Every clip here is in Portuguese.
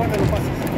câmera, não passa assim.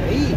aí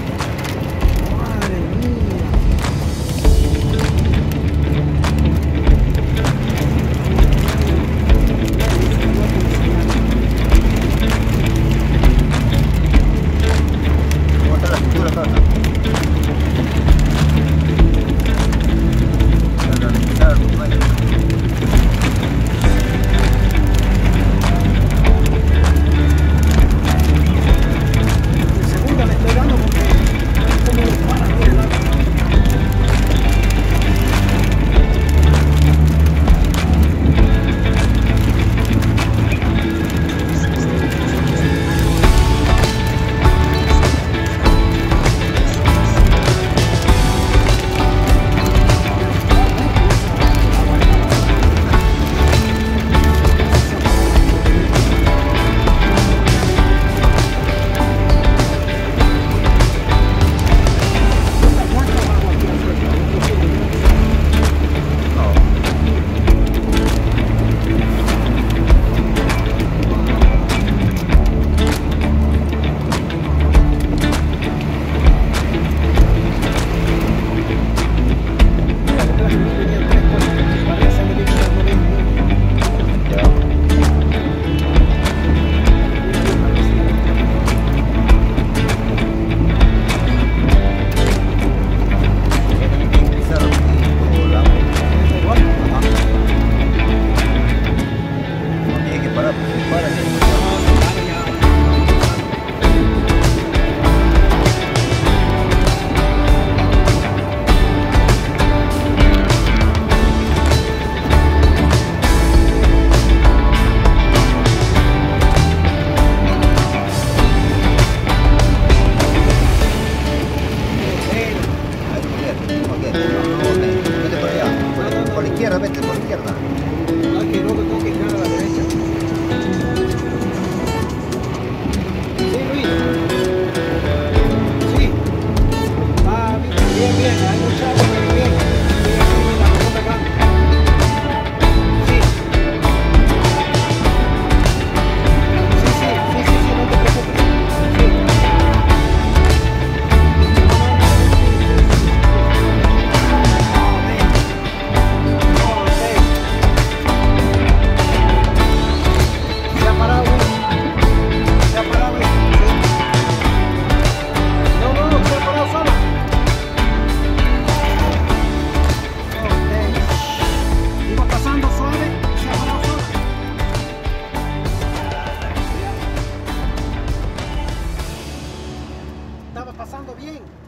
pasando bien.